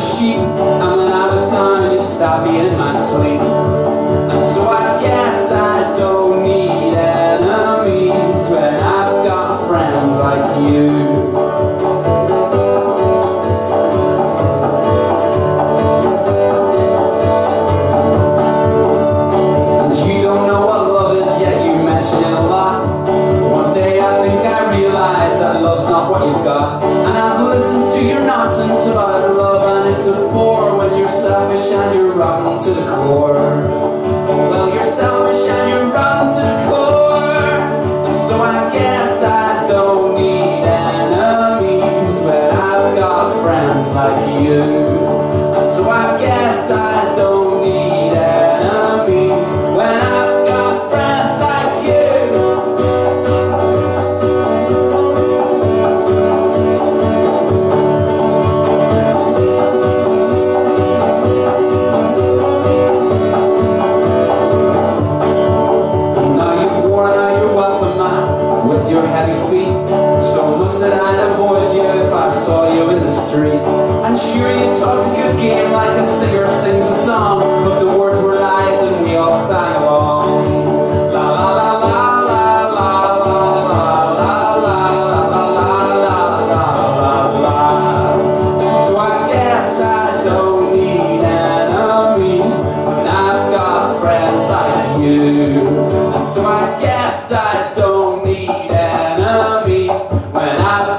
sheep And when I was done you stopped me in my sleep. And so I guess I don't need enemies When I've got friends like you. And a love's not what you've got. And I've listened to your nonsense about love to the core. Well you're selfish and you're rotten to the core. So I guess I don't need enemies When I've got friends like you. So I guess I don't that I'd avoid you if I saw you in the street. And sure, you talked a good game like a singer sings a song, but the words were lies and we all sang along. La la la la la la la la la la la la la la la. So I guess I don't need enemies, and I've got friends like you. when I